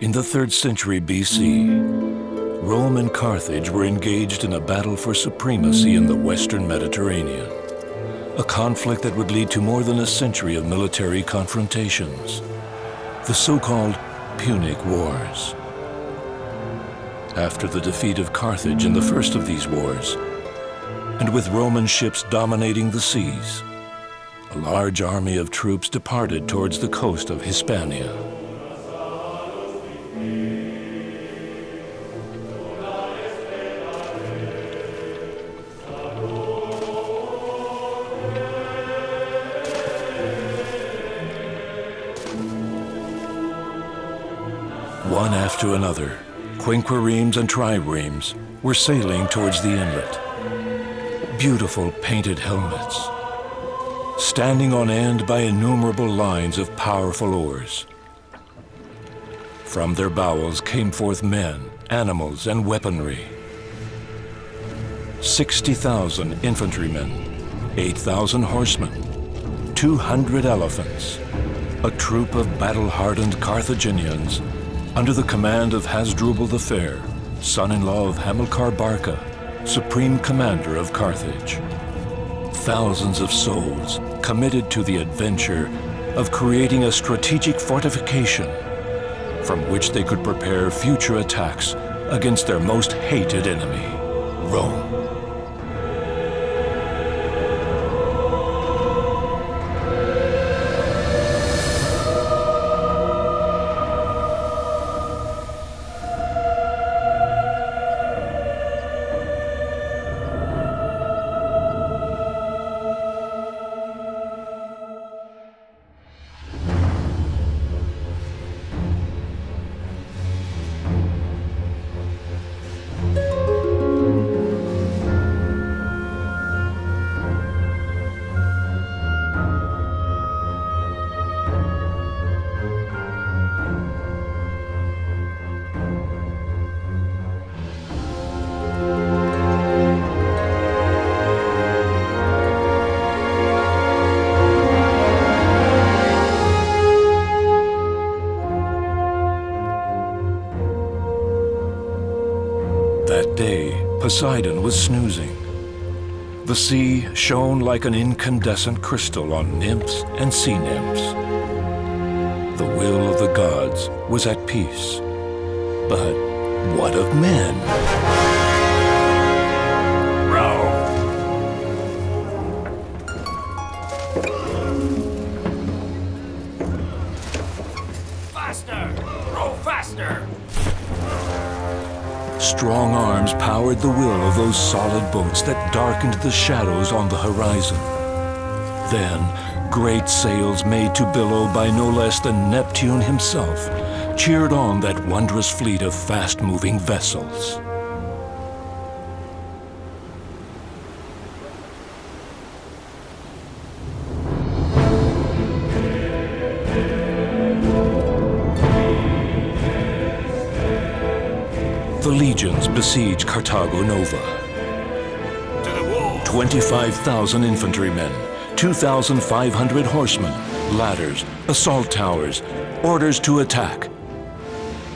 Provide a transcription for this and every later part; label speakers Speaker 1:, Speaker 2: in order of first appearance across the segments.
Speaker 1: In the 3rd century BC, Rome and Carthage were engaged in a battle for supremacy in the western Mediterranean, a conflict that would lead to more than a century of military confrontations, the so-called Punic Wars. After the defeat of Carthage in the first of these wars, and with Roman ships dominating the seas, a large army of troops departed towards the coast of Hispania. Another, quinquiremes and triremes were sailing towards the inlet. Beautiful painted helmets, standing on end by innumerable lines of powerful oars. From their bowels came forth men, animals, and weaponry. 60,000 infantrymen, 8,000 horsemen, 200 elephants, a troop of battle-hardened Carthaginians under the command of Hasdrubal the Fair, son-in-law of Hamilcar Barca, supreme commander of Carthage. Thousands of souls committed to the adventure of creating a strategic fortification from which they could prepare future attacks against their most hated enemy, Rome. Poseidon was snoozing. The sea shone like an incandescent crystal on nymphs and sea nymphs. The will of the gods was at peace. But what of men? Darkened the shadows on the horizon. Then, great sails made to billow by no less than Neptune himself cheered on that wondrous fleet of fast-moving vessels. The legions besiege Carthago Nova.
Speaker 2: To the wall!
Speaker 1: 25,000 infantrymen, 2,500 horsemen, ladders, assault towers, orders to attack.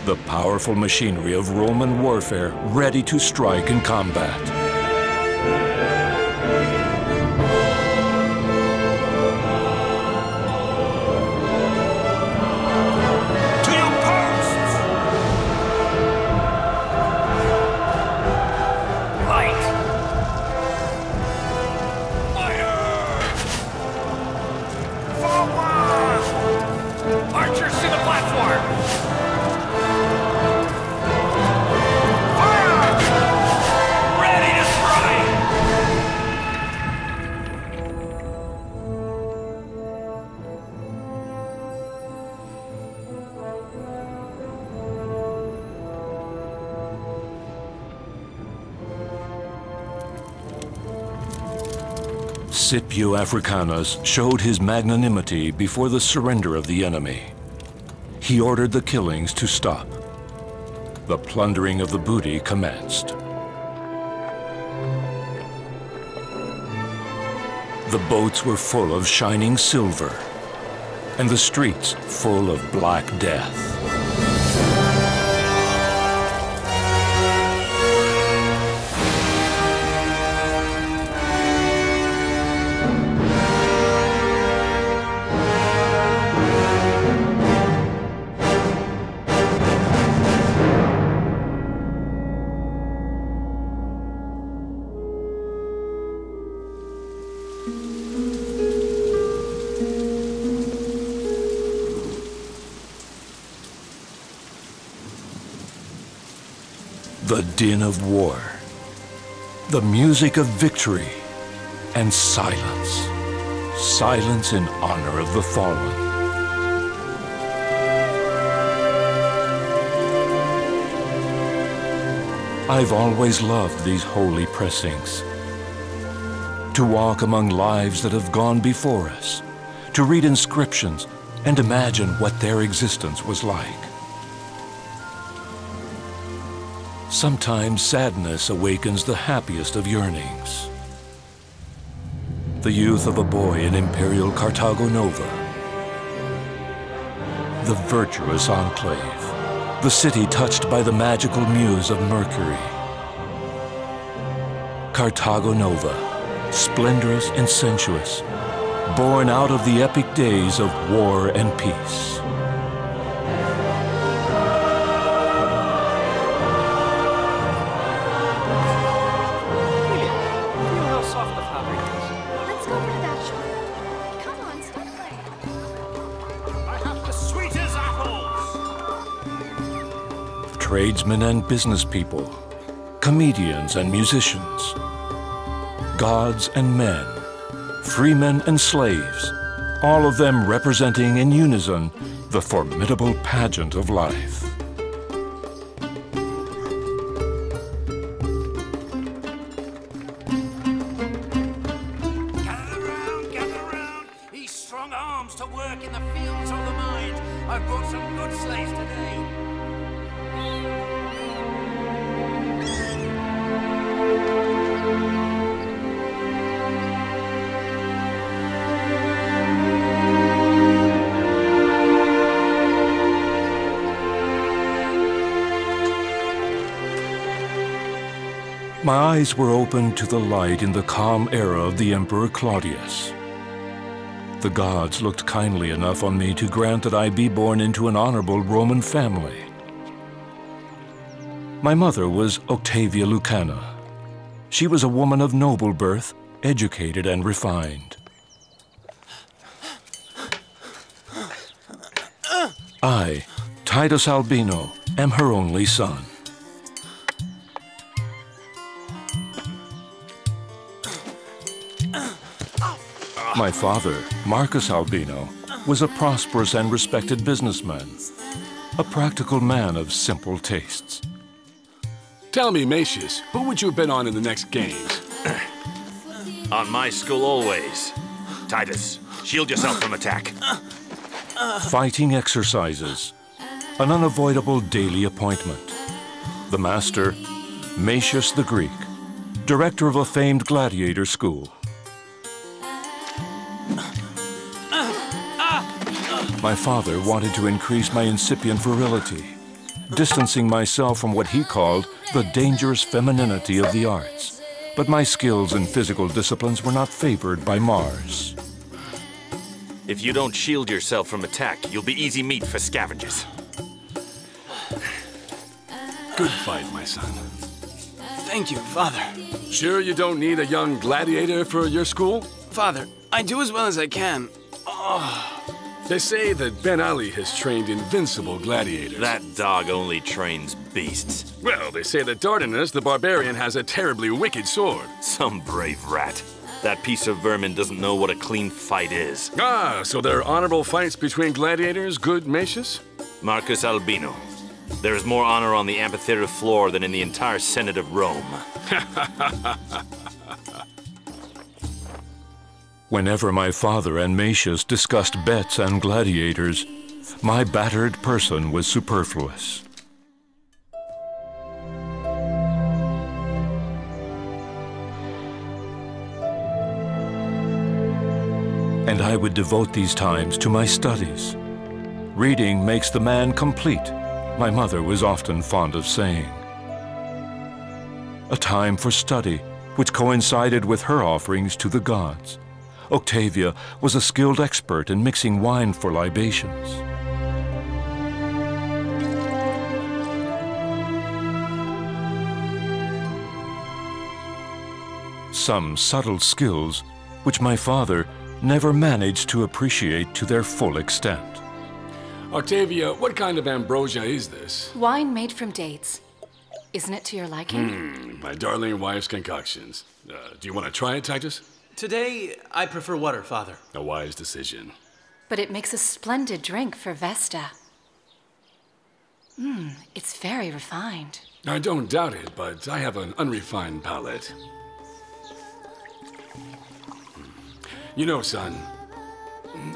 Speaker 1: The powerful machinery of Roman warfare ready to strike in combat. Scipio Africanus showed his magnanimity before the surrender of the enemy. He ordered the killings to stop. The plundering of the booty commenced. The boats were full of shining silver, and the streets full of black death. Din of war, the music of victory, and silence. Silence in honor of the fallen. I've always loved these holy precincts. To walk among lives that have gone before us, to read inscriptions and imagine what their existence was like. Sometimes sadness awakens the happiest of yearnings. The youth of a boy in Imperial Carthago Nova. The virtuous enclave. The city touched by the magical muse of Mercury. Carthago Nova, splendorous and sensuous, born out of the epic days of war and peace. Tradesmen and business people, comedians and musicians, gods and men, freemen and slaves, all of them representing in unison the formidable pageant of life. Eyes were opened to the light in the calm era of the Emperor Claudius. The gods looked kindly enough on me to grant that I be born into an honorable Roman family. My mother was Octavia Lucana. She was a woman of noble birth, educated and refined. I, Titus Albino, am her only son. Ah. My father, Marcus Albino, was a prosperous and respected businessman, a practical man of simple tastes.
Speaker 3: Tell me, Macius, who would you have been on in the next games?
Speaker 4: On my school always. Titus, shield yourself from attack.
Speaker 1: Fighting exercises, an unavoidable daily appointment. The master, Macius the Greek, director of a famed gladiator school. My father wanted to increase my incipient virility, distancing myself from what he called the dangerous femininity of the arts. But my skills in physical disciplines were not favored by Mars.
Speaker 4: If you don't shield yourself from attack, you'll be easy meat for scavengers.
Speaker 3: Good fight, my son.
Speaker 5: Thank you, Father.
Speaker 3: Sure you don't need a young gladiator for your school?
Speaker 5: Father, I do as well as I can. Ah.
Speaker 3: They say that Ben Ali has trained invincible gladiators.
Speaker 4: That dog only trains beasts.
Speaker 3: Well, they say that Dardanus, the barbarian, has a terribly wicked sword.
Speaker 4: Some brave rat. That piece of vermin doesn't know what a clean fight is.
Speaker 3: Ah, so there are honorable fights between gladiators, good Macius?
Speaker 4: Marcus Albino. There is more honor on the amphitheater floor than in the entire Senate of Rome.
Speaker 1: Whenever my father and Macius discussed bets and gladiators, my battered person was superfluous. And I would devote these times to my studies. Reading makes the man complete, my mother was often fond of saying. A time for study, which coincided with her offerings to the gods. Octavia was a skilled expert in mixing wine for libations. Some subtle skills which my father never managed to appreciate to their full extent.
Speaker 3: Octavia, what kind of ambrosia is this?
Speaker 6: Wine made from dates. Isn't it to your liking?
Speaker 3: My darling wife's concoctions. Uh, do you want to try it, Titus?
Speaker 5: Today, I prefer water, Father.
Speaker 3: A wise decision.
Speaker 6: But it makes a splendid drink for Vesta. Mmm, it's very refined.
Speaker 3: I don't doubt it, but I have an unrefined palate. Hmm. You know, son,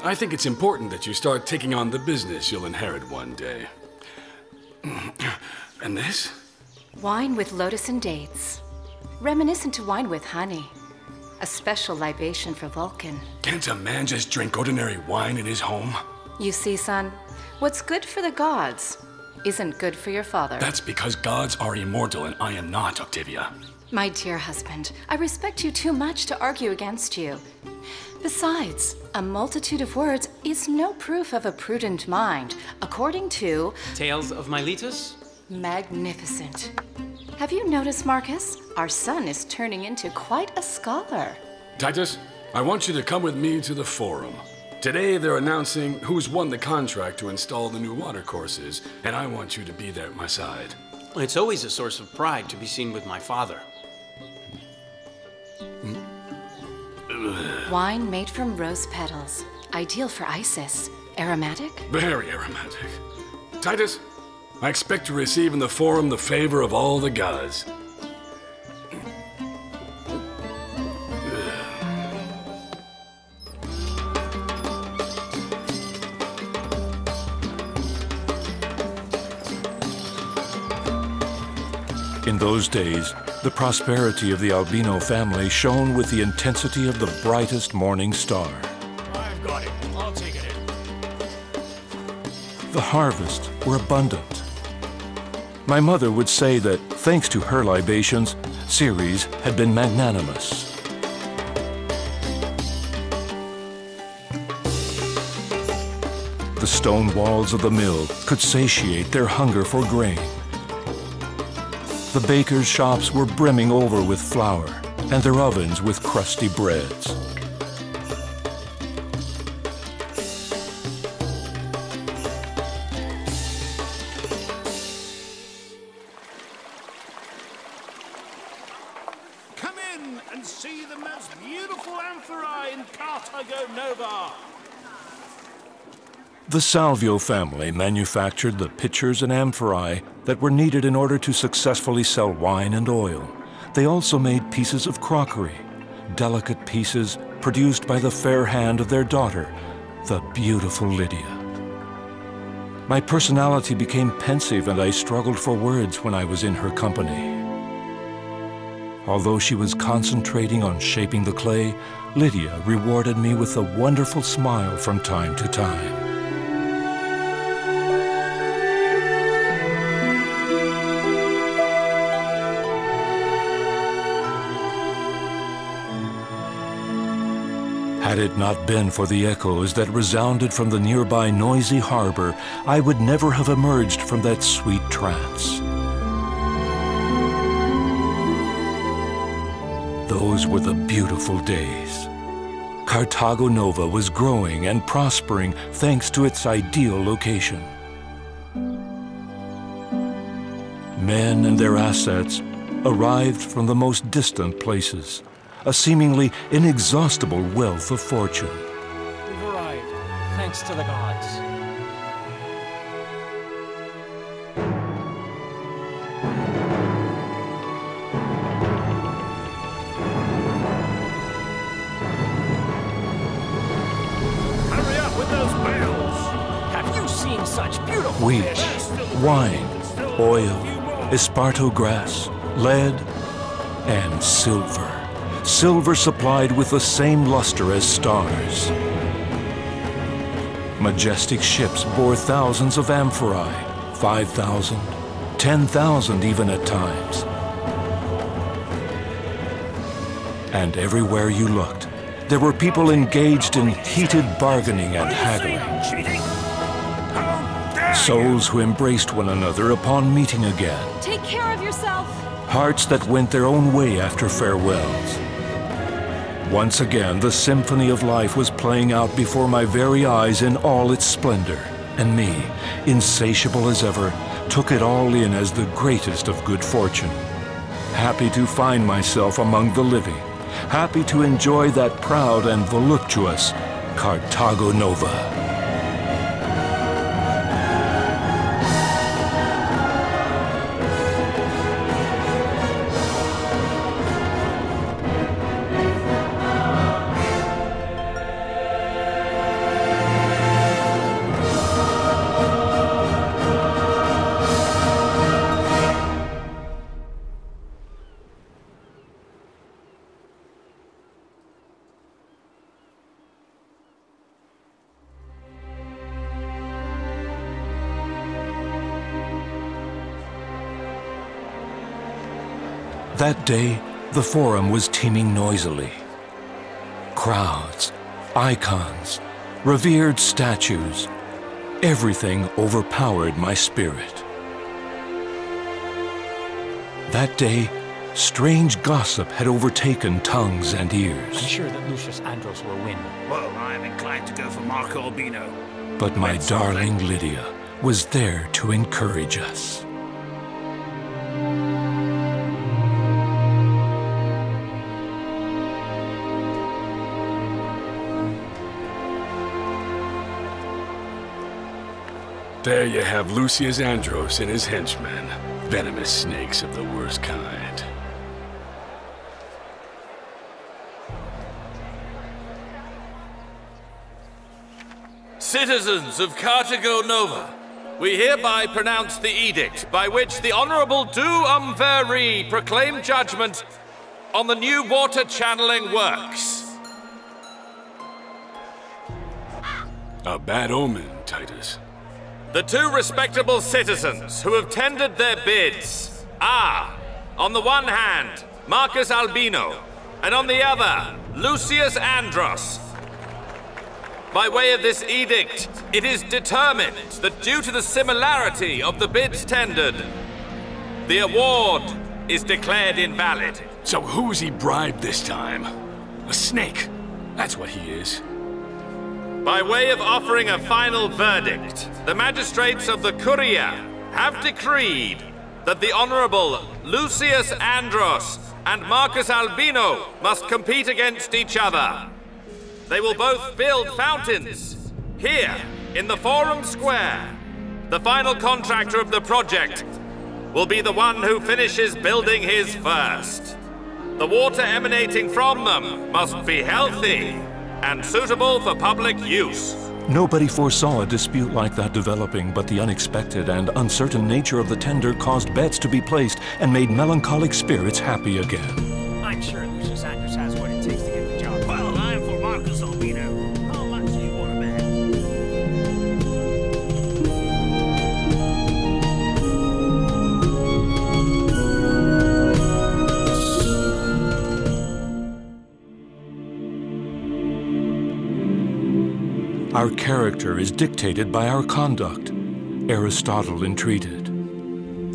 Speaker 3: I think it's important that you start taking on the business you'll inherit one day. And this?
Speaker 6: Wine with lotus and dates. Reminiscent to wine with honey. A special libation for Vulcan.
Speaker 3: Can't a man just drink ordinary wine in his home?
Speaker 6: You see, son, what's good for the gods isn't good for your father.
Speaker 3: That's because gods are immortal and I am not, Octavia.
Speaker 6: My dear husband, I respect you too much to argue against you. Besides, a multitude of words is no proof of a prudent mind, according to
Speaker 5: Thales of Miletus?
Speaker 6: Magnificent. Have you noticed, Marcus? Our son is turning into quite a scholar.
Speaker 3: Titus, I want you to come with me to the forum. Today they're announcing who's won the contract to install the new water courses, and I want you to be there at my side.
Speaker 5: It's always a source of pride to be seen with my father. Mm.
Speaker 6: Wine made from rose petals, ideal for Isis. Aromatic?
Speaker 3: Very aromatic. Titus, I expect to receive in the forum the favor of all the gods.
Speaker 1: In those days, the prosperity of the Albino family shone with the intensity of the brightest morning star.
Speaker 2: I've got it. I'll take it in.
Speaker 1: The harvests were abundant. My mother would say that, thanks to her libations, Ceres had been magnanimous. The stone walls of the mill could satiate their hunger for grain. The bakers' shops were brimming over with flour, and their ovens with crusty breads.
Speaker 7: The
Speaker 1: Salvio family manufactured the pitchers and amphorae that were needed in order to successfully sell wine and oil. They also made pieces of crockery, delicate pieces produced by the fair hand of their daughter, the beautiful Lydia. My personality became pensive and I struggled for words when I was in her company. Although she was concentrating on shaping the clay, Lydia rewarded me with a wonderful smile from time to time. Had it not been for the echoes that resounded from the nearby noisy harbor, I would never have emerged from that sweet trance. Those were the beautiful days. Carthago Nova was growing and prospering thanks to its ideal location. Men and their assets arrived from the most distant places, a seemingly inexhaustible wealth of fortune.
Speaker 8: We've arrived, thanks to the gods.
Speaker 7: Hurry up with those bales.
Speaker 8: Have you seen such beautiful
Speaker 1: Wheat,
Speaker 8: fish?
Speaker 1: wine, oil, esparto grass, lead, and silver. Silver supplied with the same luster as stars. Majestic ships bore thousands of amphorae, 5,000, 10,000 even at times. And everywhere you looked, there were people engaged in heated bargaining and haggling. Souls who embraced one another upon meeting again.
Speaker 9: Take care of yourself.
Speaker 1: Hearts that went their own way after farewells. Once again, the symphony of life was playing out before my very eyes in all its splendor. And me, insatiable as ever, took it all in as the greatest of good fortune. Happy to find myself among the living, happy to enjoy that proud and voluptuous Carthago Nova. That day, the Forum was teeming noisily. Crowds, icons, revered statues, everything overpowered my spirit. That day, strange gossip had overtaken tongues and ears.
Speaker 8: I'm sure that Lucius Andros will win.
Speaker 10: Well, I am inclined to go for Marco Albino.
Speaker 1: But my darling Lydia was there to encourage us.
Speaker 3: There you have Lucius Andros and his henchmen. Venomous snakes of the worst kind.
Speaker 4: Citizens of Carthago Nova, we hereby pronounce the edict by which the Honorable Duumviri proclaimed judgment on the new water channeling works.
Speaker 3: A bad omen, Titus.
Speaker 4: The two respectable citizens who have tendered their bids are, on the one hand, Marcus Albino, and on the other, Lucius Andros. By way of this edict, it is determined that due to the similarity of the bids tendered, the award is declared invalid.
Speaker 3: So who's he bribed this time? A snake. That's what he is.
Speaker 4: By way of offering a final verdict, the magistrates of the Curia have decreed that the Honorable Lucius Andros and Marcus Albino must compete against each other. They will both build fountains here in the Forum Square. The final contractor of the project will be the one who finishes building his first. The water emanating from them must be healthy and suitable for public use.
Speaker 1: Nobody foresaw a dispute like that developing, but the unexpected and uncertain nature of the tender caused bets to be placed and made melancholic spirits happy again.
Speaker 8: I'm sure
Speaker 1: Our character is dictated by our conduct, Aristotle entreated.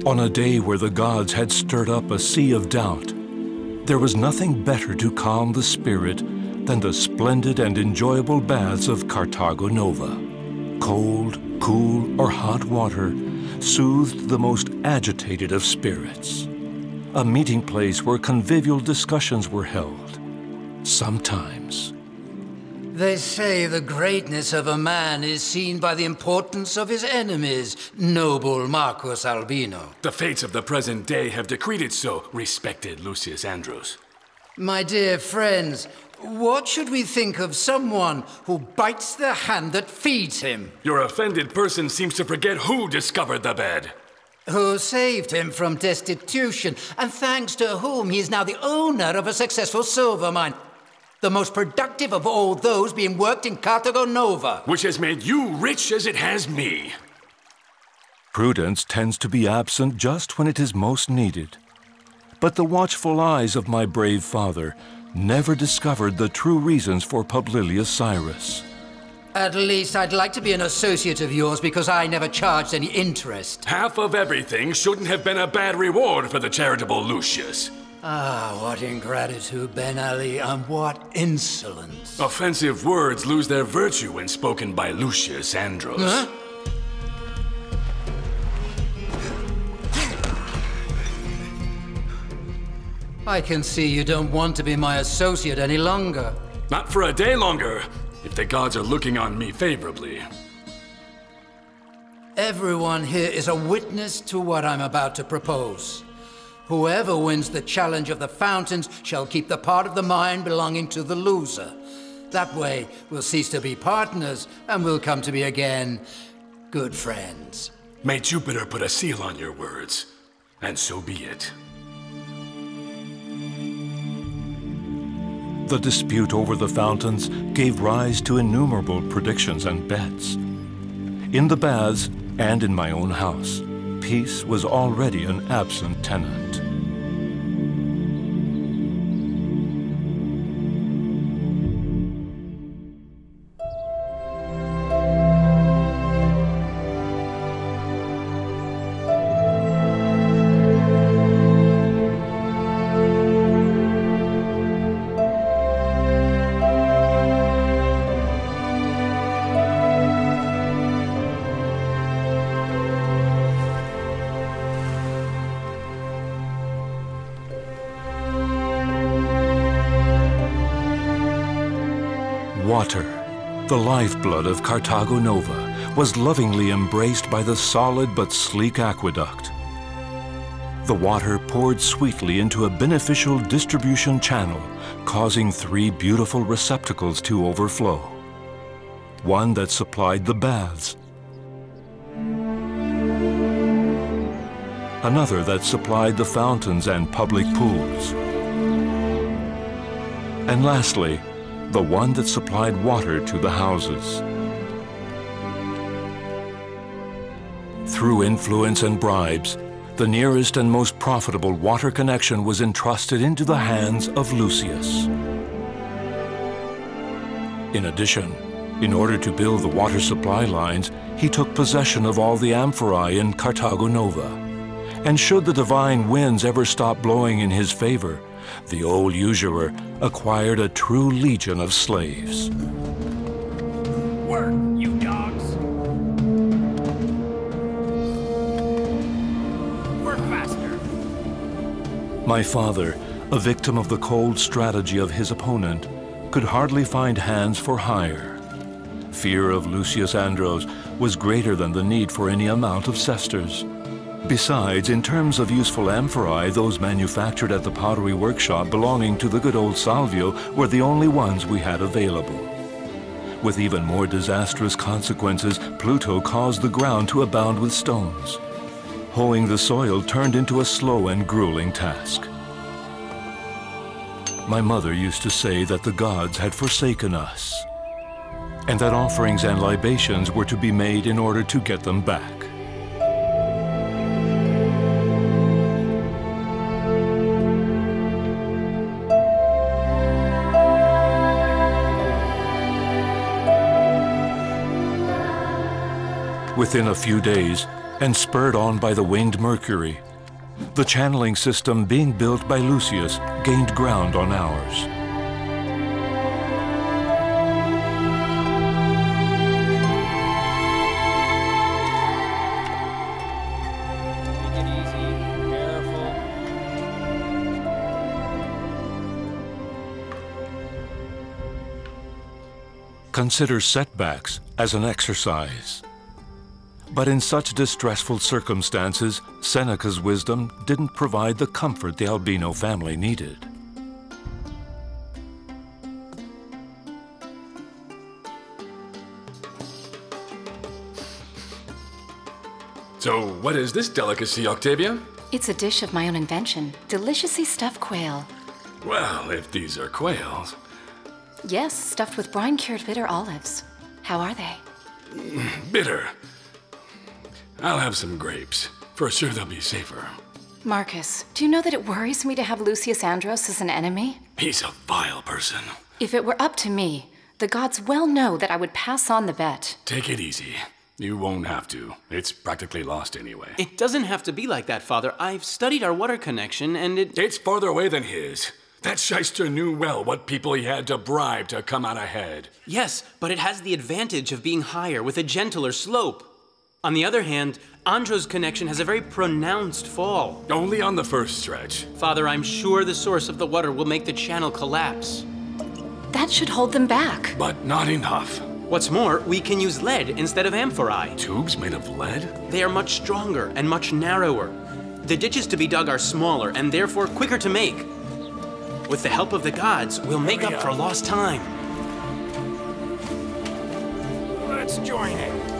Speaker 1: On a day where the gods had stirred up a sea of doubt, there was nothing better to calm the spirit than the splendid and enjoyable baths of Carthago Nova. Cold, cool, or hot water soothed the most agitated of spirits. A meeting place where convivial discussions were held. Sometimes.
Speaker 11: They say the greatness of a man is seen by the importance of his enemies, noble Marcus Albino.
Speaker 3: The fates of the present day have decreed it so, respected Lucius Andros.
Speaker 11: My dear friends, what should we think of someone who bites the hand that feeds him?
Speaker 3: Your offended person seems to forget who discovered the bed.
Speaker 11: Who saved him from destitution, and thanks to whom he is now the owner of a successful silver mine. The most productive of all those being worked in Carthago Nova.
Speaker 3: Which has made you rich as it has me.
Speaker 1: Prudence tends to be absent just when it is most needed. But the watchful eyes of my brave father never discovered the true reasons for Publilius Syrus.
Speaker 11: At least I'd like to be an associate of yours because I never charged any interest.
Speaker 3: Half of everything shouldn't have been a bad reward for the charitable Lucius.
Speaker 11: Ah, what ingratitude, Ben Ali, and what insolence.
Speaker 3: Offensive words lose their virtue when spoken by Lucius Andros.
Speaker 11: Huh? I can see you don't want to be my associate any longer.
Speaker 3: Not for a day longer, if the gods are looking on me favorably.
Speaker 11: Everyone here is a witness to what I'm about to propose. Whoever wins the challenge of the fountains shall keep the part of the mine belonging to the loser. That way, we'll cease to be partners and we'll come to be again good friends.
Speaker 3: May Jupiter put a seal on your words, and so be it.
Speaker 1: The dispute over the fountains gave rise to innumerable predictions and bets. In the baths and in my own house, peace was already an absent tenant. Lifeblood of Carthago Nova, was lovingly embraced by the solid but sleek aqueduct. The water poured sweetly into a beneficial distribution channel, causing three beautiful receptacles to overflow. One that supplied the baths, another that supplied the fountains and public pools, and lastly, the one that supplied water to the houses. Through influence and bribes, the nearest and most profitable water connection was entrusted into the hands of Lucius. In addition, in order to build the water supply lines, he took possession of all the amphorae in Carthago Nova. And should the divine winds ever stop blowing in his favor, the old usurer acquired a true legion of slaves.
Speaker 8: Work, you dogs! Work faster!
Speaker 1: My father, a victim of the cold strategy of his opponent, could hardly find hands for hire. Fear of Lucius Andros was greater than the need for any amount of cesters. Besides, in terms of useful amphorae, those manufactured at the pottery workshop belonging to the good old Salvio were the only ones we had available. With even more disastrous consequences, Pluto caused the ground to abound with stones. Hoeing the soil turned into a slow and grueling task. My mother used to say that the gods had forsaken us, and that offerings and libations were to be made in order to get them back. Within a few days, and spurred on by the winged Mercury, the channeling system being built by Lucius gained ground on ours. Consider setbacks as an exercise. But in such distressful circumstances, Seneca's wisdom didn't provide the comfort the Albino family needed.
Speaker 3: So, what is this delicacy, Octavia?
Speaker 6: It's a dish of my own invention. Deliciously stuffed quail.
Speaker 3: Well, if these are quails.
Speaker 6: Yes, stuffed with brine cured bitter olives. How are they?
Speaker 3: Bitter. I'll have some grapes. For sure they'll be safer.
Speaker 6: Marcus, do you know that it worries me to have Lucius Andros as an enemy?
Speaker 3: He's a vile person.
Speaker 6: If it were up to me, the gods well know that I would pass on the bet.
Speaker 3: Take it easy. You won't have to. It's practically lost anyway.
Speaker 5: It doesn't have to be like that, Father. I've studied our water connection, and it.
Speaker 3: It's farther away than his. That shyster knew well what people he had to bribe to come out ahead.
Speaker 5: Yes, but it has the advantage of being higher with a gentler slope. On the other hand, Andro's connection has a very pronounced fall.
Speaker 3: Only on the first stretch.
Speaker 5: Father, I'm sure the source of the water will make the channel collapse.
Speaker 6: That should hold them back.
Speaker 3: But not enough.
Speaker 5: What's more, we can use lead instead of amphorae.
Speaker 3: Tubes made of lead?
Speaker 5: They are much stronger and much narrower. The ditches to be dug are smaller and therefore quicker to make. With the help of the gods, we'll make up for lost time.
Speaker 8: Let's join it.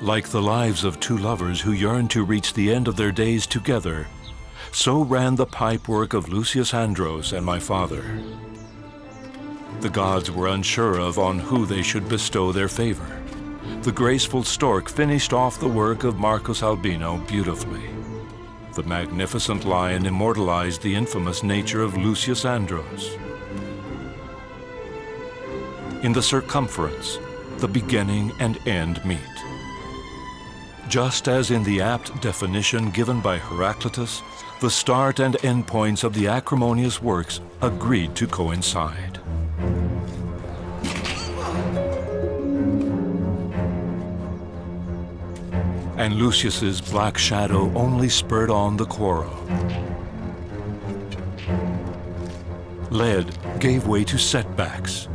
Speaker 1: Like the lives of two lovers who yearned to reach the end of their days together, so ran the pipework of Lucius Andros and my father. The gods were unsure of on who they should bestow their favor. The graceful stork finished off the work of Marcus Albino beautifully. The magnificent lion immortalized the infamous nature of Lucius Andros. In the circumference, the beginning and end meet. Just as in the apt definition given by Heraclitus, the start and end points of the acrimonious works agreed to coincide. And Lucius's black shadow only spurred on the quarrel. Lead gave way to setbacks.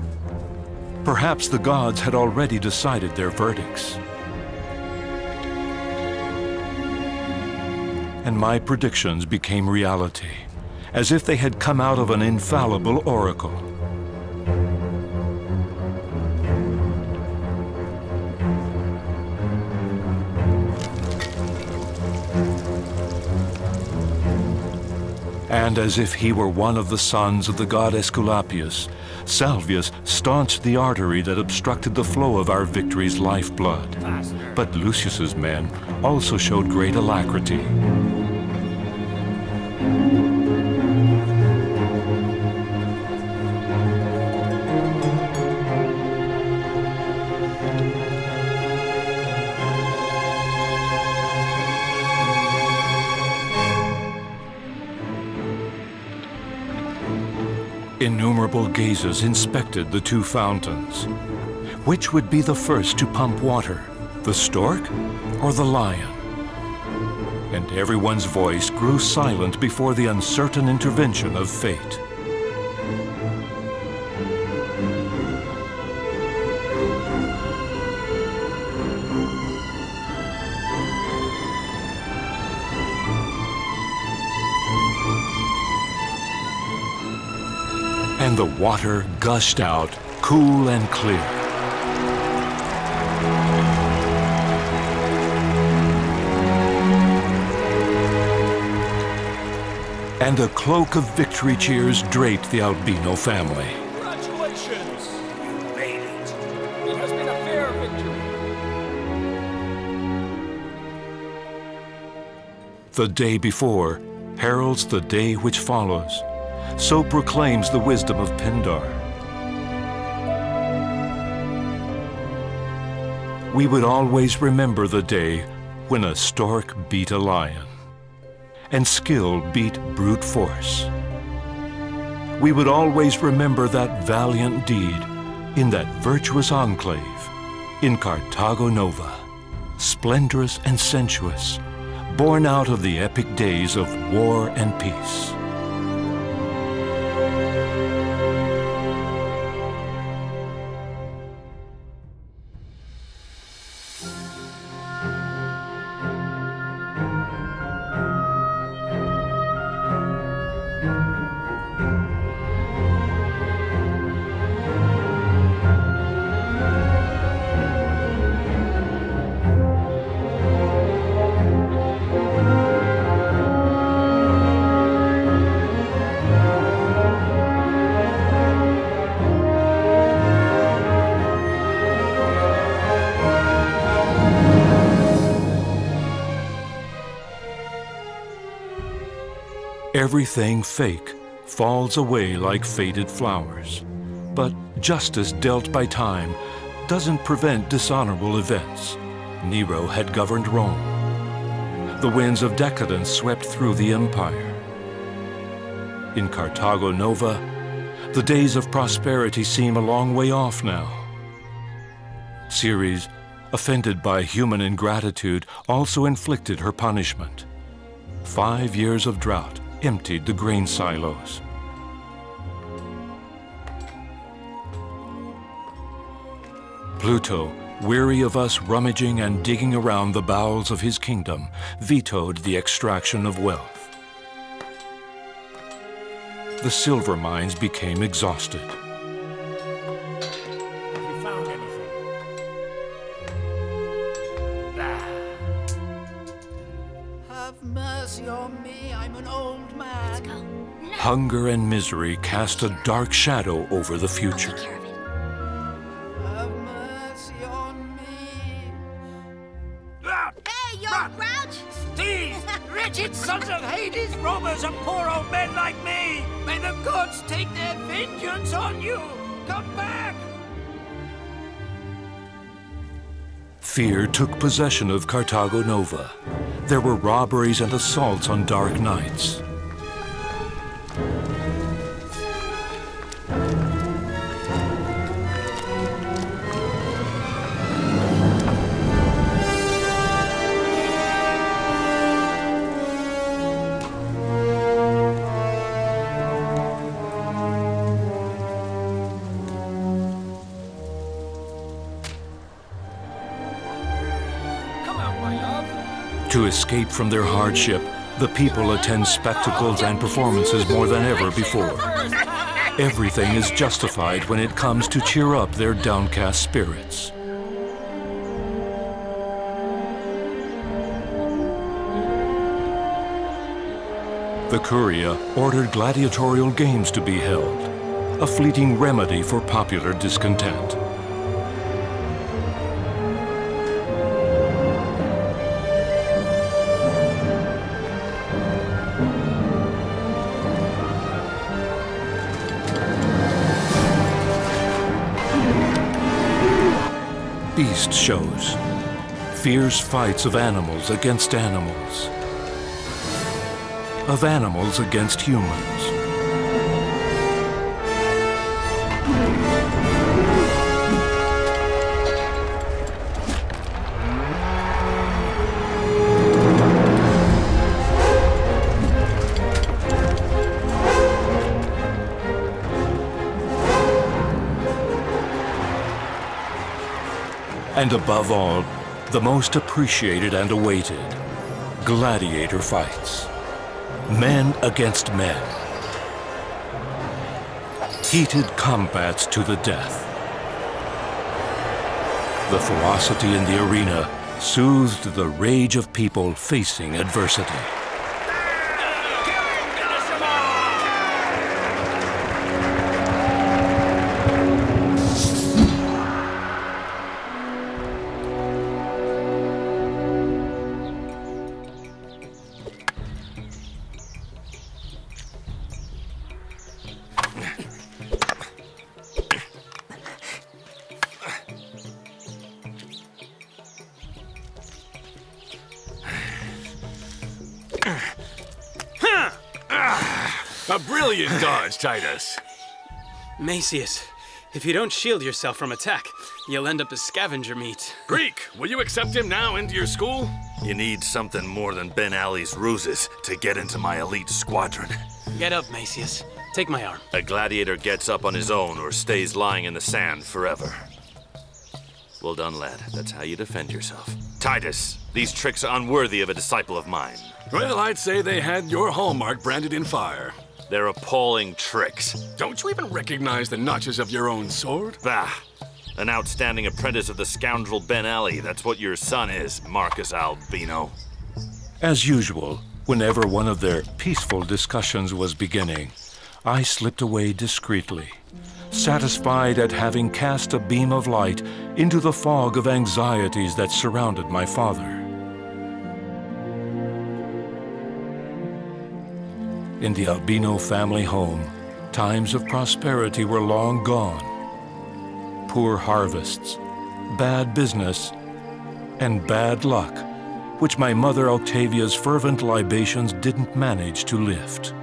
Speaker 1: Perhaps the gods had already decided their verdicts. And my predictions became reality, as if they had come out of an infallible oracle. And as if he were one of the sons of the god Aesculapius, Salvius staunched the artery that obstructed the flow of our victory's lifeblood. But Lucius's men also showed great alacrity. Innumerable gazes inspected the two fountains. Which would be the first to pump water, the stork or the lion? And everyone's voice grew silent before the uncertain intervention of fate. And the water gushed out, cool and clear. And a cloak of victory cheers draped the Albino family.
Speaker 8: Congratulations! You made it. It has been a fair victory.
Speaker 1: The day before heralds the day which follows. So proclaims the wisdom of Pindar. We would always remember the day when a stork beat a lion and skill beat brute force. We would always remember that valiant deed in that virtuous enclave in Carthago Nova, splendorous and sensuous, born out of the epic days of war and peace. Everything fake falls away like faded flowers. But justice dealt by time doesn't prevent dishonorable events. Nero had governed Rome. the winds of decadence swept through the empire. In Carthago Nova, the days of prosperity seem a long way off now. Ceres, offended by human ingratitude, also inflicted her punishment. Five years of drought emptied the grain silos. Pluto, weary of us rummaging and digging around the bowels of his kingdom, vetoed the extraction of wealth. The silver mines became exhausted. Hunger and misery cast a dark shadow over the future.
Speaker 2: Have mercy on me.
Speaker 9: Hey, you grouch!
Speaker 7: These wretched sons of Hades, robbers of poor old men like me!
Speaker 2: May the gods take their vengeance on you! Come back!
Speaker 1: Fear took possession of Carthago Nova. There were robberies and assaults on dark nights. Escape from their hardship, the people attend spectacles and performances more than ever before. Everything is justified when it comes to cheer up their downcast spirits. The Curia ordered gladiatorial games to be held, a fleeting remedy for popular discontent. Fierce fights of animals against animals. Of animals against humans. And above all, the most appreciated and awaited gladiator fights. Men against men. Heated combats to the death. The ferocity in the arena soothed the rage of people facing adversity.
Speaker 3: Brilliant Titus.
Speaker 5: Macius, if you don't shield yourself from attack, you'll end up as scavenger meat.
Speaker 3: Greek, will you accept him now into your school?
Speaker 4: You need something more than Ben Ali's ruses to get into my elite squadron.
Speaker 5: Get up, Macius. Take my arm.
Speaker 4: A gladiator gets up on his own or stays lying in the sand forever. Well done, lad. That's how you defend yourself. Titus, these tricks are unworthy of a disciple of mine.
Speaker 3: Well, I'd say they had your hallmark branded in fire.
Speaker 4: They're appalling tricks.
Speaker 3: Don't you even recognize the notches of your own sword?
Speaker 4: Bah! An outstanding apprentice of the scoundrel Ben Ali. That's what your son is, Marcus Albino.
Speaker 1: As usual, whenever one of their peaceful discussions was beginning, I slipped away discreetly, satisfied at having cast a beam of light into the fog of anxieties that surrounded my father. In the Albino family home, times of prosperity were long gone. Poor harvests, bad business, and bad luck which my mother Octavia's fervent libations didn't manage to lift.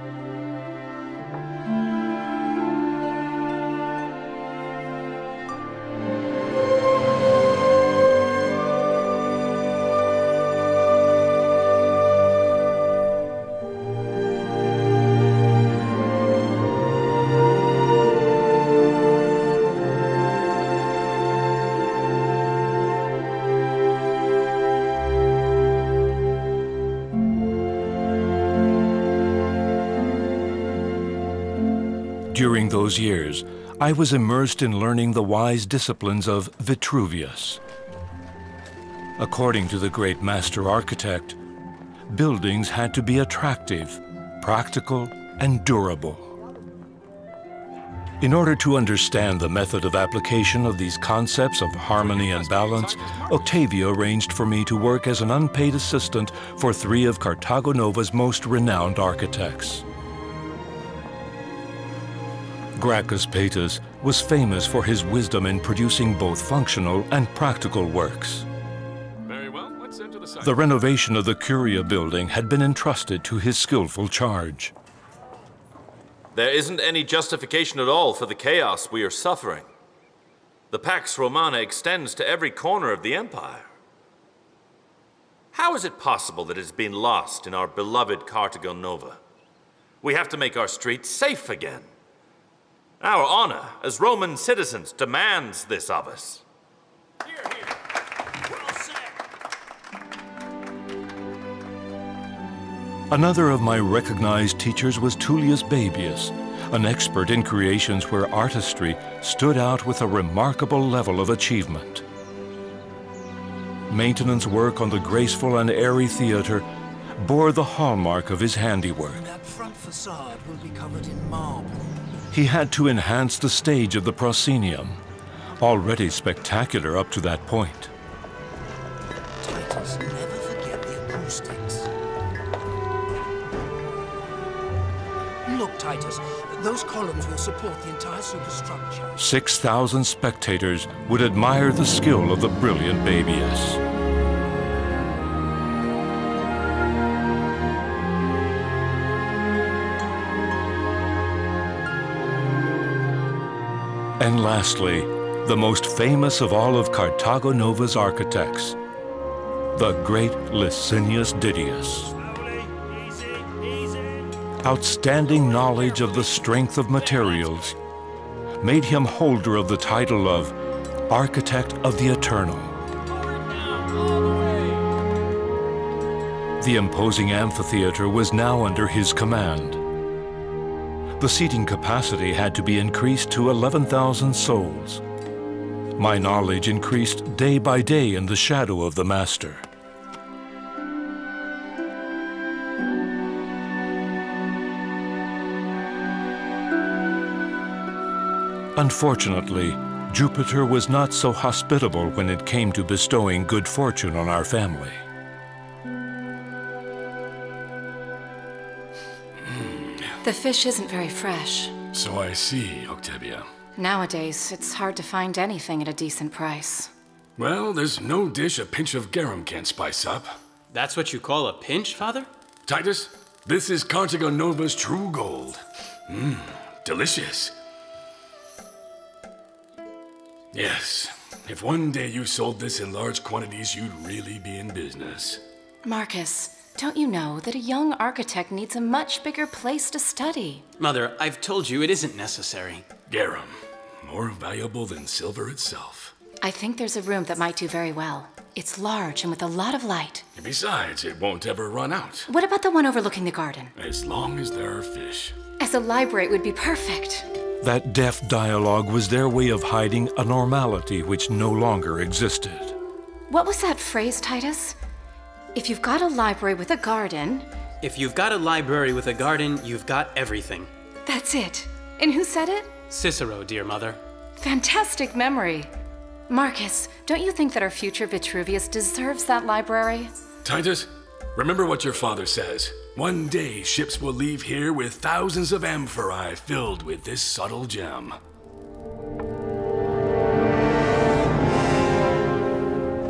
Speaker 1: I was immersed in learning the wise disciplines of Vitruvius. According to the great master architect, buildings had to be attractive, practical, and durable. In order to understand the method of application of these concepts of harmony and balance, Octavia arranged for me to work as an unpaid assistant for three of Carthago Nova's most renowned architects. Gracchus Paetus was famous for his wisdom in producing both functional and practical works.
Speaker 3: Very well, let's enter the site.
Speaker 1: The renovation of the Curia building had been entrusted to his skillful charge.
Speaker 4: There isn't any justification at all for the chaos we are suffering. The Pax Romana extends to every corner of the Empire. How is it possible that it's been lost in our beloved Carthago Nova? We have to make our streets safe again. Our honor as Roman citizens demands this of us.
Speaker 1: Another of my recognized teachers was Tullius Babius, an expert in creations where artistry stood out with a remarkable level of achievement. Maintenance work on the graceful and airy theater bore the hallmark of his handiwork.
Speaker 11: That front facade will be covered in marble.
Speaker 1: He had to enhance the stage of the proscenium, already spectacular up to that point.
Speaker 11: Titus, never forget the acoustics. Look, Titus, those columns will support the entire superstructure.
Speaker 1: 6,000 spectators would admire the skill of the brilliant Babius. And lastly, the most famous of all of Carthago Nova's architects, the great Licinius Didius. Outstanding knowledge of the strength of materials made him holder of the title of Architect of the Eternal. The imposing amphitheater was now under his command. The seating capacity had to be increased to 11,000 souls. My knowledge increased day by day in the shadow of the Master. Unfortunately, Jupiter was not so hospitable when it came to bestowing good fortune on our family.
Speaker 6: The fish isn't very fresh.
Speaker 3: So I see, Octavia.
Speaker 6: Nowadays, it's hard to find anything at a decent price.
Speaker 3: Well, there's no dish a pinch of garum can't spice up.
Speaker 5: That's what you call a pinch, Father?
Speaker 3: Titus, this is Carthago Nova's true gold. Mmm, delicious. Yes, if one day you sold this in large quantities, you'd really be in business.
Speaker 6: Marcus, don't you know that a young architect needs a much bigger place to study?
Speaker 5: Mother, I've told you it isn't necessary.
Speaker 3: Garum, more valuable than silver itself.
Speaker 6: I think there's a room that might do very well. It's large and with a lot of light.
Speaker 3: And besides, it won't ever run out,
Speaker 6: What about the one overlooking the garden?
Speaker 3: as long as there are fish.
Speaker 6: As a library, it would be perfect.
Speaker 1: That deaf dialogue was their way of hiding a normality which no longer existed.
Speaker 6: What was that phrase, Titus? If you've got a library with a garden,
Speaker 5: If you've got a library with a garden, you've got everything.
Speaker 6: that's it. And who said it?
Speaker 5: Cicero, dear mother.
Speaker 6: Fantastic memory. Marcus, don't you think that our future Vitruvius deserves that library?
Speaker 3: Titus, remember what your father says. One day ships will leave here with thousands of amphorae filled with this subtle gem.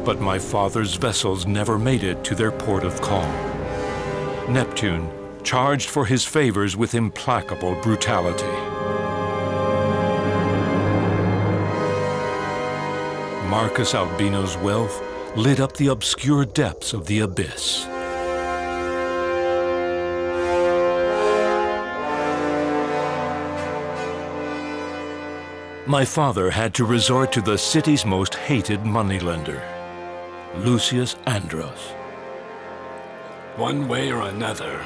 Speaker 1: But my father's vessels never made it to their port of call. Neptune charged for his favors with implacable brutality. Marcus Albino's wealth lit up the obscure depths of the abyss. My father had to resort to the city's most hated moneylender, Lucius Andros.
Speaker 3: One way or another,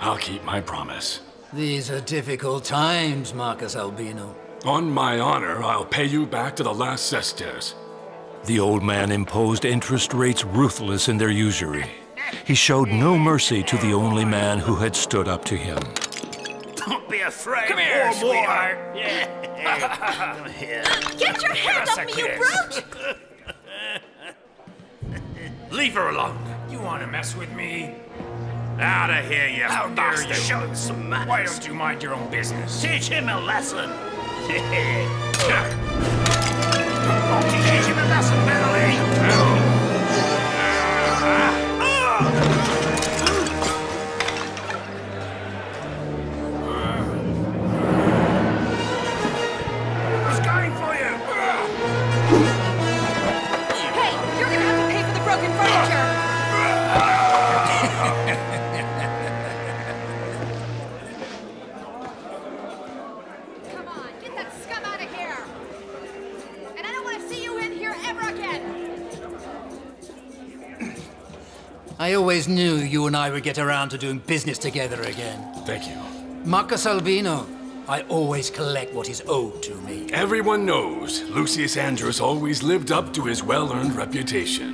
Speaker 3: I'll keep my promise.
Speaker 11: These are difficult times, Marcus Albino.
Speaker 3: On my honor, I'll pay you back to the last sesterce.
Speaker 1: The old man imposed interest rates ruthless in their usury. He showed no mercy to the only man who had stood up to him.
Speaker 2: Don't be afraid,
Speaker 8: Come here,
Speaker 2: poor boy.
Speaker 8: sweetheart.
Speaker 2: Yeah. Come here.
Speaker 9: Uh, get your hands off me, you brute!
Speaker 2: Leave her alone.
Speaker 8: You want to mess with me?
Speaker 2: Out of here, you
Speaker 8: How dare
Speaker 2: bastard.
Speaker 8: you?
Speaker 2: Show him some manners.
Speaker 8: Why don't you mind your own business?
Speaker 2: Teach him a lesson. Teach him a lesson.
Speaker 11: Always knew you and I would get around to doing business together again.
Speaker 3: Thank you.
Speaker 11: Marcus Albino, I always collect what is owed to me.
Speaker 3: Everyone knows Lucius Andros always lived up to his well-earned reputation.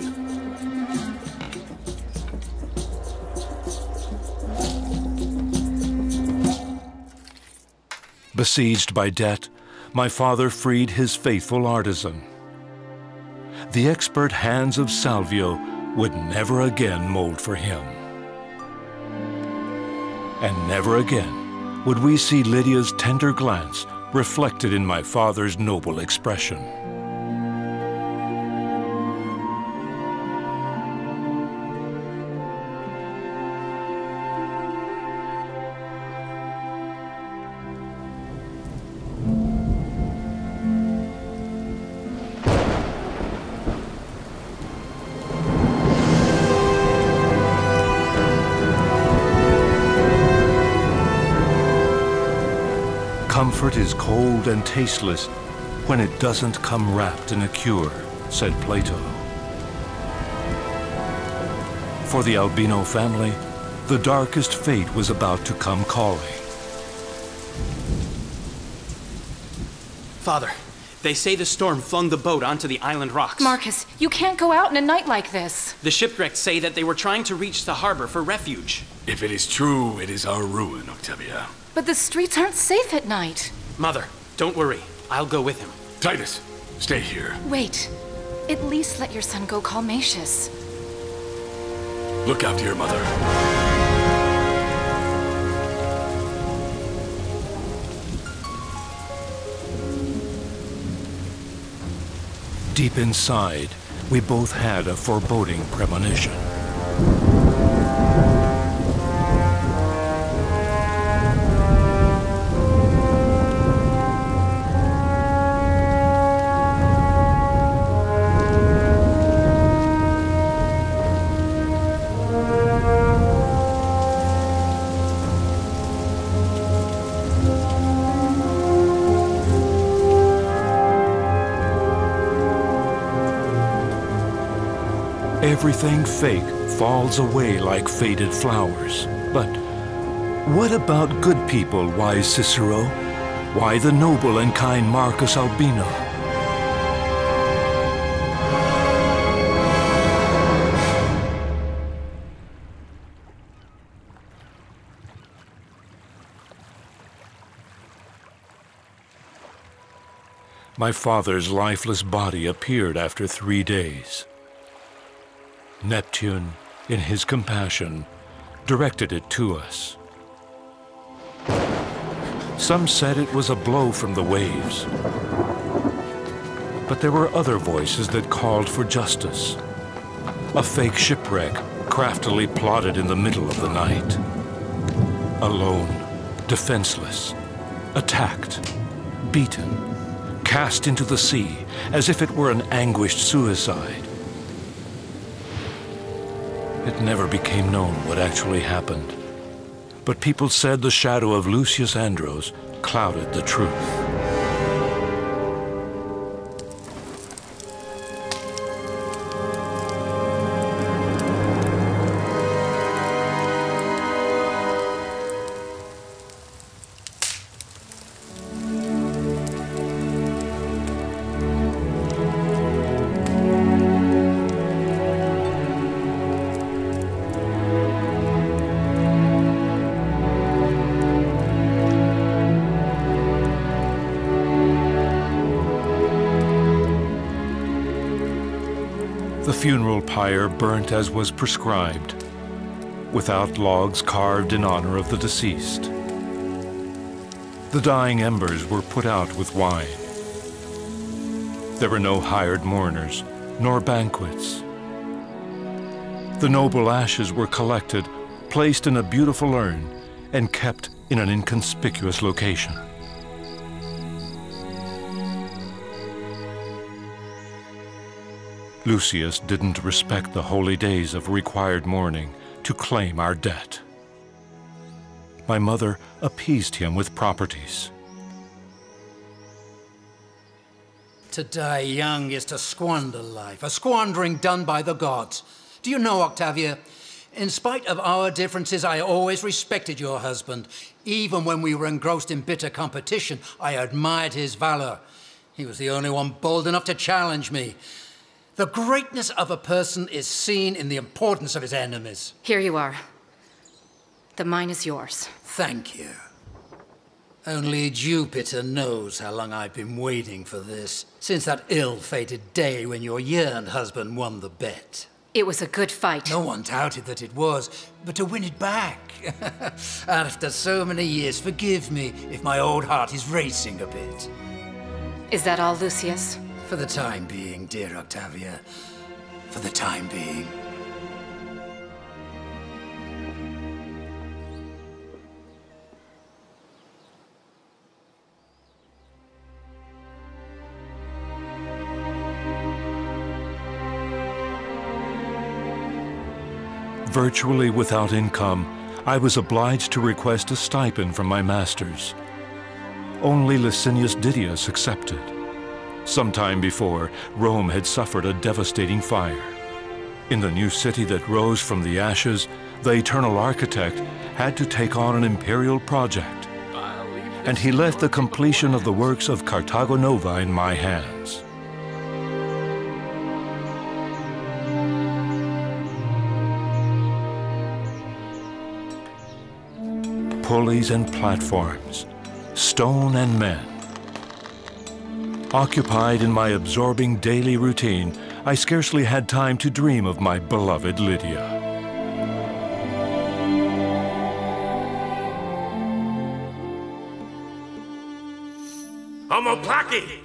Speaker 1: Besieged by debt, my father freed his faithful artisan. The expert hands of Salvio would never again mold for him. And never again would we see Lydia's tender glance reflected in my father's noble expression. Cold and tasteless when it doesn't come wrapped in a cure, said Plato. For the Albino family, the darkest fate was about to come calling.
Speaker 5: Father, they say the storm flung the boat onto the island rocks.
Speaker 6: Marcus, you can't go out in a night like this.
Speaker 5: The shipwrecked say that they were trying to reach the harbor for refuge.
Speaker 3: If it is true, it is our ruin, Octavia.
Speaker 6: But the streets aren't safe at night.
Speaker 5: Mother, don't worry. I'll go with him.
Speaker 3: Titus, stay here.
Speaker 6: Wait. At least let your son go call Macius.
Speaker 3: Look after your mother.
Speaker 1: Deep inside, we both had a foreboding premonition. Everything fake falls away like faded flowers. But what about good people, wise Cicero? Why the noble and kind Marcus Albino? My father's lifeless body appeared after three days. Neptune, in his compassion, directed it to us. Some said it was a blow from the waves. But there were other voices that called for justice. A fake shipwreck craftily plotted in the middle of the night. Alone, defenseless, attacked, beaten, cast into the sea as if it were an anguished suicide. It never became known what actually happened, but people said the shadow of Lucius Andros clouded the truth. Pyre burnt as was prescribed, without logs carved in honor of the deceased. The dying embers were put out with wine. There were no hired mourners, nor banquets. The noble ashes were collected, placed in a beautiful urn, and kept in an inconspicuous location. Lucius didn't respect the holy days of required mourning to claim our debt. My mother appeased him with properties.
Speaker 11: To die young is to squander life, a squandering done by the gods. Do you know, Octavia? In spite of our differences, I always respected your husband. Even when we were engrossed in bitter competition, I admired his valor. He was the only one bold enough to challenge me. The greatness of a person is seen in the importance of his enemies.
Speaker 6: Here you are. The mine is yours.
Speaker 11: Thank you. Only Jupiter knows how long I've been waiting for this, since that ill-fated day when your yearned husband won the bet.
Speaker 6: It was a good fight.
Speaker 11: No one doubted that it was, but to win it back. After so many years, forgive me if my old heart is racing a bit.
Speaker 6: Is that all, Lucius?
Speaker 11: For the time being, dear Octavia. For the time being.
Speaker 1: Virtually without income, I was obliged to request a stipend from my masters. Only Licinius Didius accepted. Some time before, Rome had suffered a devastating fire. In the new city that rose from the ashes, the eternal architect had to take on an imperial project. And he left the completion of the works of Carthago Nova in my hands. Pulleys and platforms, stone and men. Occupied in my absorbing daily routine, I scarcely had time to dream of my beloved Lydia.
Speaker 12: Homoplaki!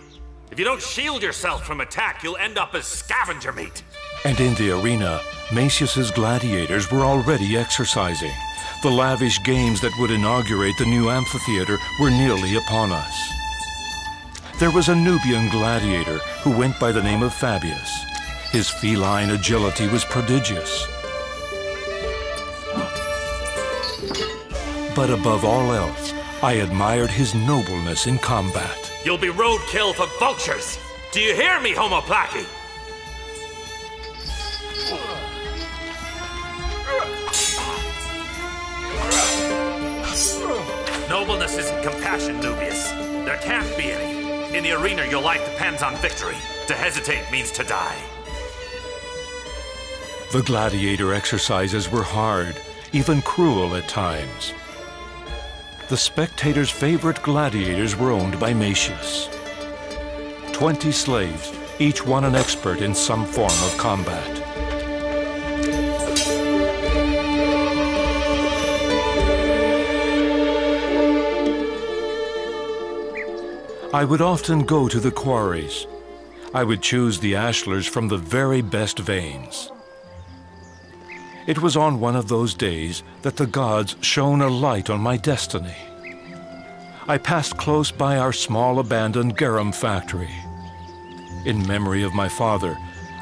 Speaker 12: If you don't shield yourself from attack, you'll end up as scavenger meat.
Speaker 1: And in the arena, Macius's gladiators were already exercising. The lavish games that would inaugurate the new amphitheater were nearly upon us. There was a Nubian gladiator who went by the name of Fabius. His feline agility was prodigious. But above all else, I admired his nobleness in combat.
Speaker 12: You'll be roadkill for vultures. Do you hear me, Homoplaki? Nobleness isn't compassion, Nubius. There can't be any. In the arena, your life depends on victory. To hesitate means to die.
Speaker 1: The gladiator exercises were hard, even cruel at times. The spectators' favorite gladiators were owned by Macius. Twenty slaves, each one an expert in some form of combat. I would often go to the quarries. I would choose the ashlars from the very best veins. It was on one of those days that the gods shone a light on my destiny. I passed close by our small abandoned garum factory. In memory of my father,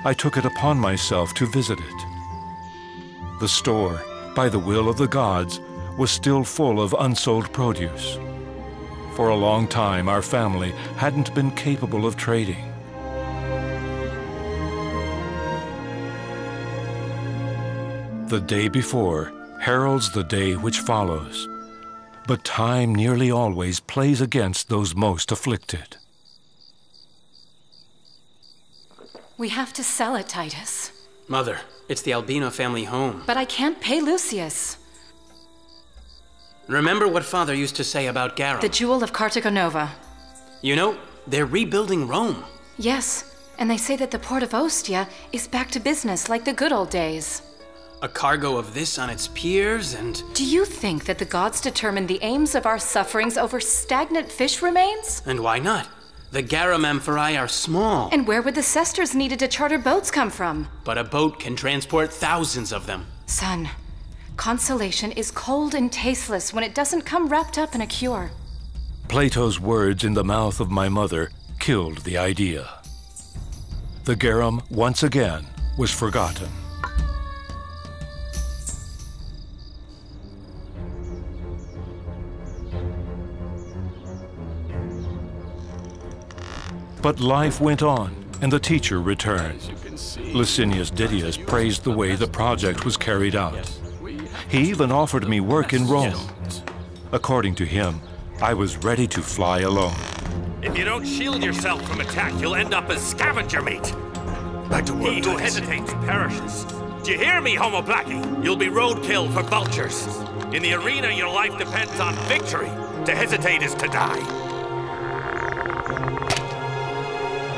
Speaker 1: I took it upon myself to visit it. The store, by the will of the gods, was still full of unsold produce. For a long time, our family hadn't been capable of trading. The day before heralds the day which follows, but time nearly always plays against those most afflicted.
Speaker 6: We have to sell it, Titus.
Speaker 5: Mother, it's the Albino family home.
Speaker 6: But I can't pay Lucius.
Speaker 5: Remember what Father used to say about Garum.
Speaker 6: The jewel of Carthago Nova.
Speaker 5: You know, they're rebuilding Rome.
Speaker 6: Yes, and they say that the port of Ostia is back to business like the good old days.
Speaker 5: A cargo of this on its piers and.
Speaker 6: Do you think that the gods determine the aims of our sufferings over stagnant fish remains?
Speaker 5: And why not? The Garum amphorae are small.
Speaker 6: And where would the cesters needed to charter boats come from?
Speaker 5: But a boat can transport thousands of them.
Speaker 6: Son, consolation is cold and tasteless when it doesn't come wrapped up in a cure.
Speaker 1: Plato's words in the mouth of my mother killed the idea. The garum, once again, was forgotten. But life went on, and the teacher returned. Licinius Didius praised the way the project was carried out. He even offered me work in Rome. According to him, I was ready to fly alone.
Speaker 12: If you don't shield yourself from attack, you'll end up as scavenger meat.
Speaker 4: Back to work,
Speaker 12: He who hesitates perishes. Do you hear me, Homo Blackie? You'll be roadkill for vultures. In the arena, your life depends on victory. To hesitate is to die.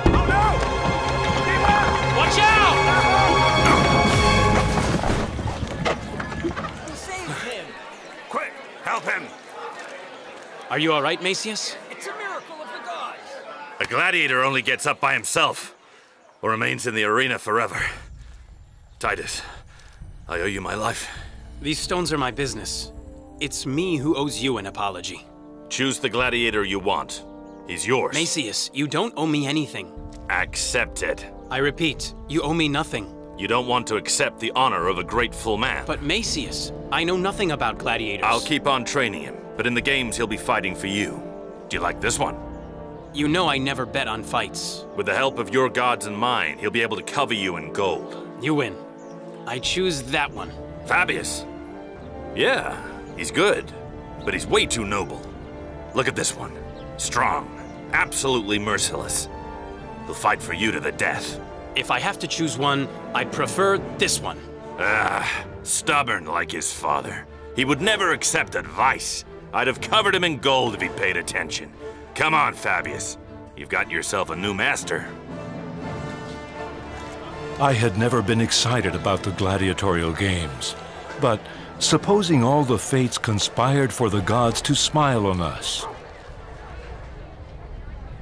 Speaker 12: Oh no!
Speaker 8: Watch out!
Speaker 12: Help him!
Speaker 5: Are you all right, Macius?
Speaker 8: It's a miracle of the gods.
Speaker 4: A gladiator only gets up by himself, or remains in the arena forever. Titus, I owe you my life.
Speaker 5: These stones are my business. It's me who owes you an apology.
Speaker 4: Choose the gladiator you want. He's yours.
Speaker 5: Macius, you don't owe me anything.
Speaker 4: Accept it.
Speaker 5: I repeat, you owe me nothing.
Speaker 4: You don't want to accept the honor of a grateful man.
Speaker 5: But Macius, I know nothing about gladiators.
Speaker 4: I'll keep on training him, but in the games he'll be fighting for you. Do you like this one?
Speaker 5: You know I never bet on fights.
Speaker 4: With the help of your gods and mine, he'll be able to cover you in gold.
Speaker 5: You win. I choose that one.
Speaker 4: Fabius. Yeah, he's good, but he's way too noble. Look at this one. Strong, absolutely merciless. He'll fight for you to the death.
Speaker 5: If I have to choose one, I'd prefer this one.
Speaker 4: Ah, stubborn like his father. He would never accept advice. I'd have covered him in gold if he'd paid attention. Come on, Fabius. You've got yourself a new master.
Speaker 1: I had never been excited about the gladiatorial games, but supposing all the fates conspired for the gods to smile on us.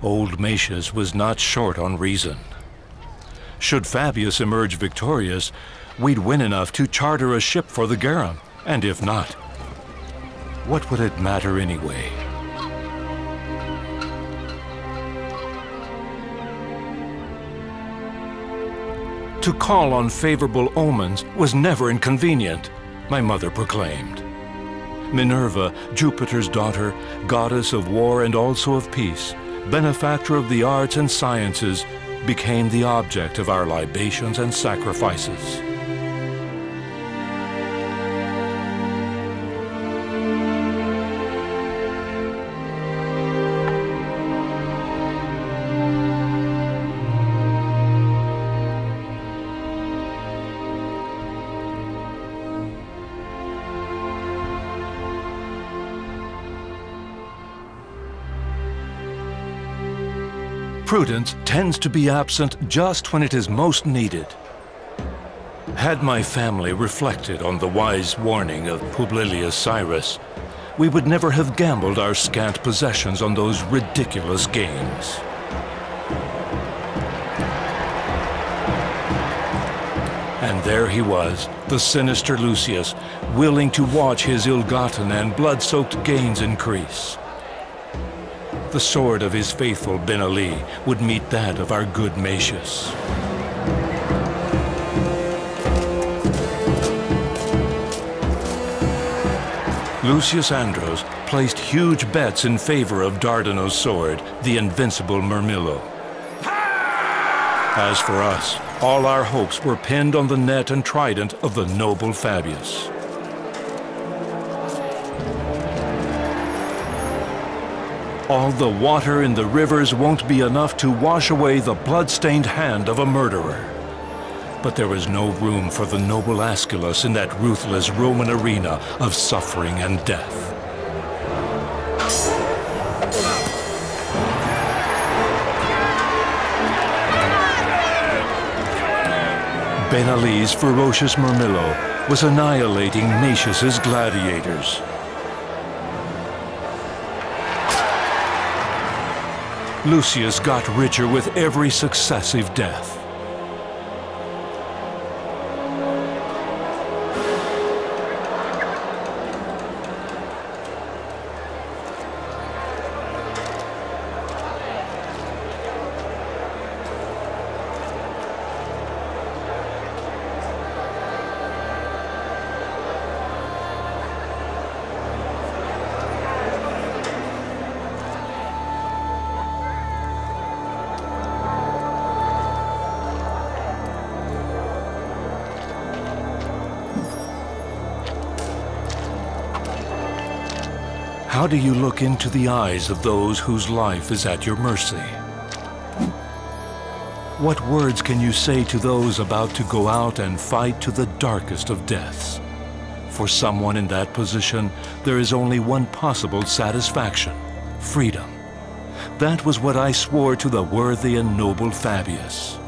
Speaker 1: Old Macius was not short on reason. Should Fabius emerge victorious, we'd win enough to charter a ship for the Garum, and if not, what would it matter anyway? To call on favorable omens was never inconvenient, my mother proclaimed. Minerva, Jupiter's daughter, goddess of war and also of peace, benefactor of the arts and sciences, became the object of our libations and sacrifices. Prudence tends to be absent just when it is most needed. Had my family reflected on the wise warning of Publilius Syrus, we would never have gambled our scant possessions on those ridiculous games. And there he was, the sinister Lucius, willing to watch his ill-gotten and blood-soaked gains increase. The sword of his faithful Ben Ali would meet that of our good Macius. Lucius Andros placed huge bets in favor of Dardano's sword, the invincible Murmillo. As for us, all our hopes were pinned on the net and trident of the noble Fabius. All the water in the rivers won't be enough to wash away the blood-stained hand of a murderer. But there is no room for the noble Asculus in that ruthless Roman arena of suffering and death. Ben Ali's ferocious Murmillo was annihilating Macius's gladiators. Lucius got richer with every successive death. How do you look into the eyes of those whose life is at your mercy? What words can you say to those about to go out and fight to the darkest of deaths? For someone in that position, there is only one possible satisfaction, freedom. That was what I swore to the worthy and noble Fabius.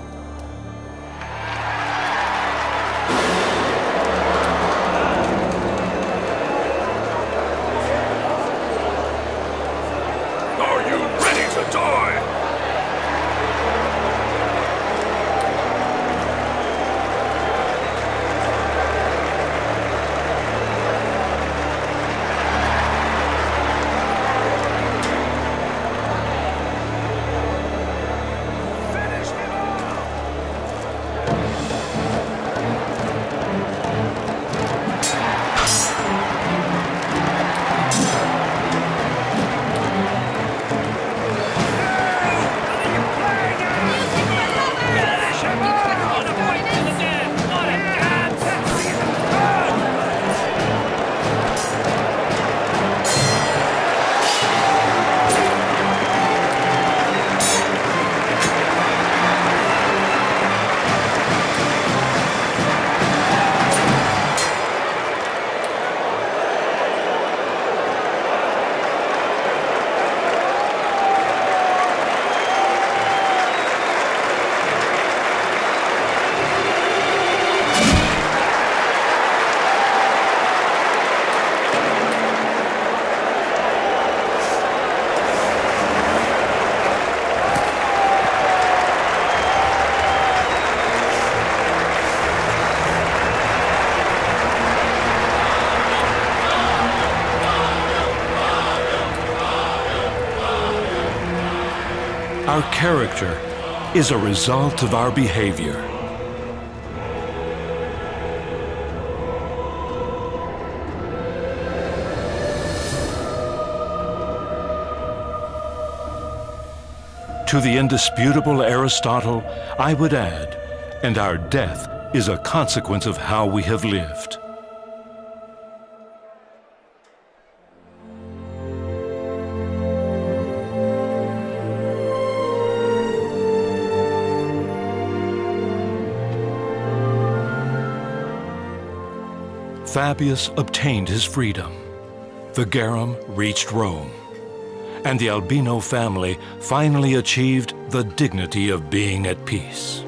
Speaker 1: Character is a result of our behavior. To the indisputable Aristotle, I would add, and our death is a consequence of how we have lived. Fabius obtained his freedom. The Garum reached Rome. And the Albino family finally achieved the dignity of being at peace.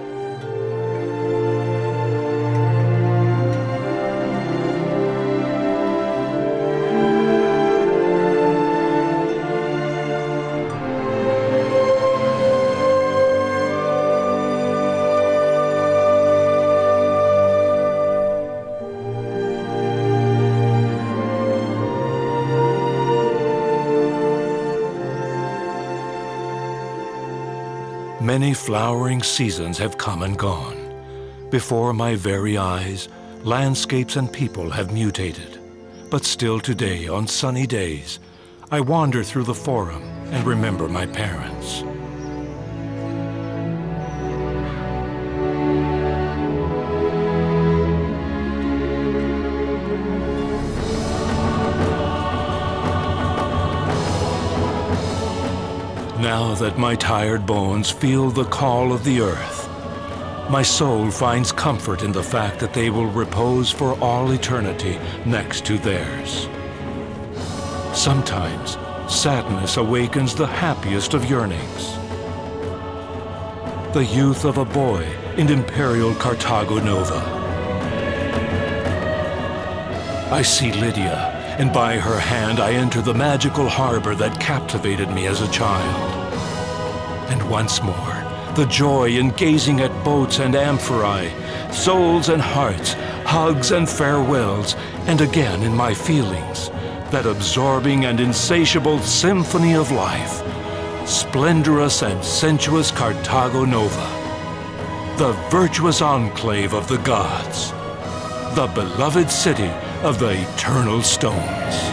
Speaker 1: Flowering seasons have come and gone. Before my very eyes, landscapes and people have mutated. But still today, on sunny days, I wander through the forum and remember my parents. Now that my tired bones feel the call of the earth, my soul finds comfort in the fact that they will repose for all eternity next to theirs. Sometimes, sadness awakens the happiest of yearnings. The youth of a boy in Imperial Carthago Nova. I see Lydia, and by her hand I enter the magical harbor that captivated me as a child. And once more, the joy in gazing at boats and amphorae, souls and hearts, hugs and farewells, and again in my feelings, that absorbing and insatiable symphony of life, splendorous and sensuous Carthago Nova, the virtuous enclave of the gods, the beloved city of the eternal stones.